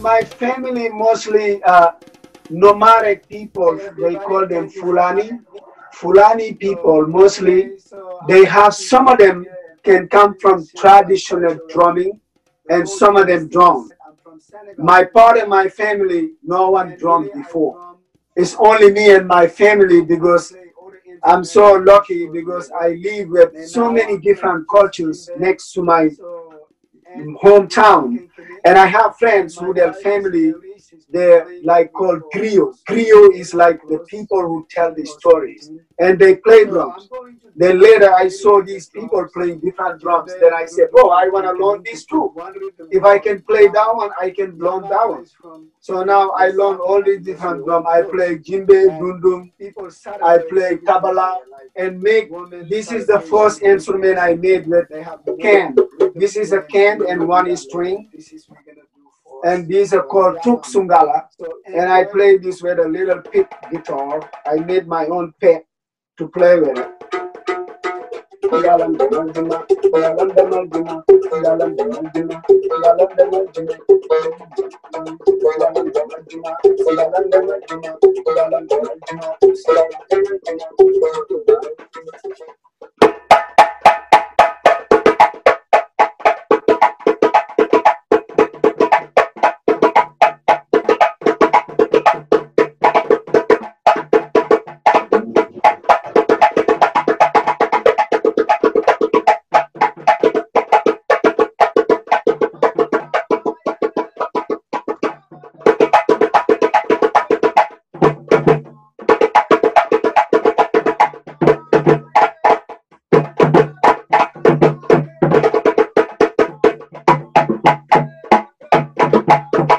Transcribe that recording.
my family mostly uh, nomadic people. They call them Fulani. Fulani people mostly. They have some of them can come from traditional drumming, and some of them drum. My part of my family, no one drummed before. It's only me and my family because I'm so lucky because I live with so many different cultures next to my hometown. And I have friends who their family, they're like called griot. Griot is like the people who tell the stories. And they play drums. Then later I saw these people playing different drums. Then I said, oh, I want to learn this too. If I can play that one, I can learn that one. So now I learn all these different drums. I play djembe, dundun, I play tabla, and make, this is the first instrument I made with can. This is a can and one is string and these are called Took Singala. And I play this with a little pick guitar. I made my own pick to play with it. Thank you.